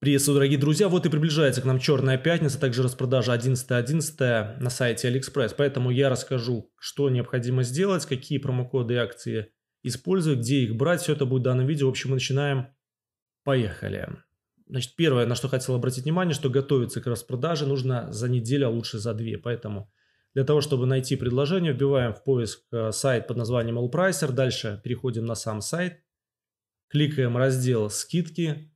Приветствую, дорогие друзья! Вот и приближается к нам Черная Пятница, также распродажа 11.11 .11 на сайте Алиэкспресс. Поэтому я расскажу, что необходимо сделать, какие промокоды и акции использовать, где их брать. Все это будет в данном видео. В общем, мы начинаем. Поехали. Значит, первое, на что хотел обратить внимание, что готовиться к распродаже нужно за неделю, а лучше за две. Поэтому для того, чтобы найти предложение, вбиваем в поиск э, сайт под названием Allpricer. Дальше переходим на сам сайт, кликаем раздел «Скидки»,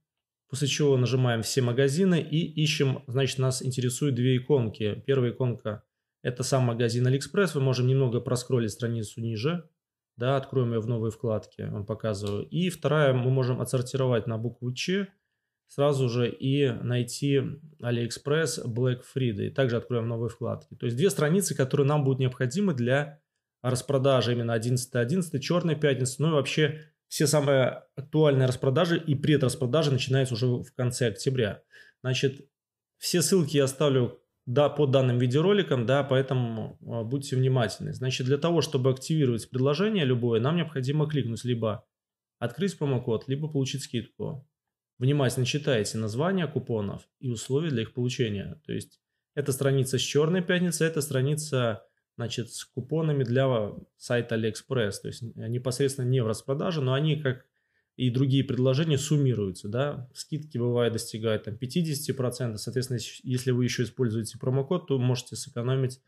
После чего нажимаем все магазины и ищем, значит, нас интересуют две иконки. Первая иконка – это сам магазин AliExpress. Мы можем немного проскролить страницу ниже. Да, откроем ее в новой вкладке, вам показываю. И вторая, мы можем отсортировать на букву Ч сразу же и найти AliExpress Black Friday. Также откроем новые вкладки. То есть две страницы, которые нам будут необходимы для распродажи именно 11.11, .11, черной пятницы, ну и вообще все самые актуальные распродажи и предраспродажи начинаются уже в конце октября. Значит, все ссылки я оставлю да, под данным видеороликом, да, поэтому а, будьте внимательны. Значит, для того, чтобы активировать предложение любое, нам необходимо кликнуть либо открыть промокод, либо получить скидку. Внимательно читайте названия купонов и условия для их получения. То есть, это страница с черной пятницы, это страница значит, с купонами для сайта AliExpress. То есть непосредственно не в распродаже, но они, как и другие предложения, суммируются. Да? Скидки бывают достигают там, 50%. Соответственно, если вы еще используете промокод, то можете сэкономить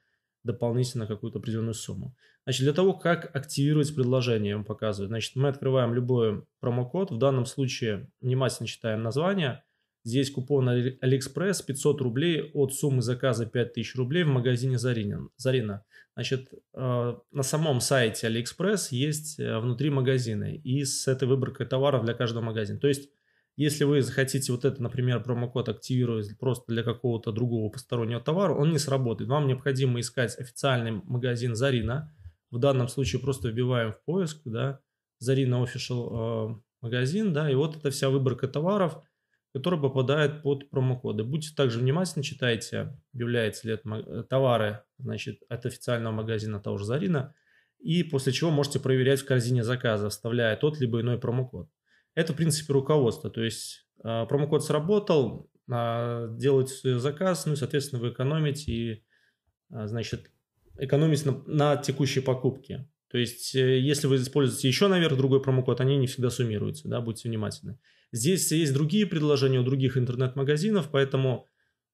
дополнительно какую-то определенную сумму. Значит, для того, как активировать предложение, я вам показываю. Значит, мы открываем любой промокод. В данном случае внимательно читаем название – Здесь купон Алиэкспресс 500 рублей от суммы заказа 5000 рублей в магазине Зарина. Зарина. Значит, э, на самом сайте Алиэкспресс есть э, внутри магазины и с этой выборкой товаров для каждого магазина. То есть, если вы захотите вот это, например, промокод активировать просто для какого-то другого постороннего товара, он не сработает. Вам необходимо искать официальный магазин Зарина. В данном случае просто вбиваем в поиск, да, Зарина Official э, магазин, да, и вот это вся выборка товаров – который попадает под промокоды. Будьте также внимательны, читайте, является ли это э, товары значит, от официального магазина того же Зарина, и после чего можете проверять в корзине заказа, вставляя тот либо иной промокод. Это, в принципе, руководство. То есть э, промокод сработал, а, делаете заказ, ну и, соответственно, вы экономите и, а, значит, экономите на, на текущей покупке. То есть, э, если вы используете еще наверх другой промокод, они не всегда суммируются, да, будьте внимательны. Здесь есть другие предложения у других интернет-магазинов, поэтому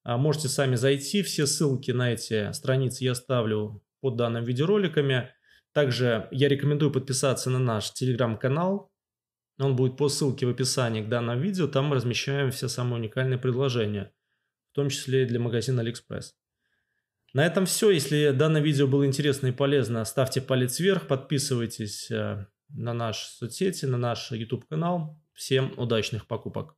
а, можете сами зайти. Все ссылки на эти страницы я оставлю под данным видеороликами. Также я рекомендую подписаться на наш телеграм-канал. Он будет по ссылке в описании к данному видео. Там мы размещаем все самые уникальные предложения, в том числе и для магазина AliExpress. На этом все. Если данное видео было интересно и полезно, ставьте палец вверх, подписывайтесь э, на наши соцсети, на наш YouTube канал. Всем удачных покупок!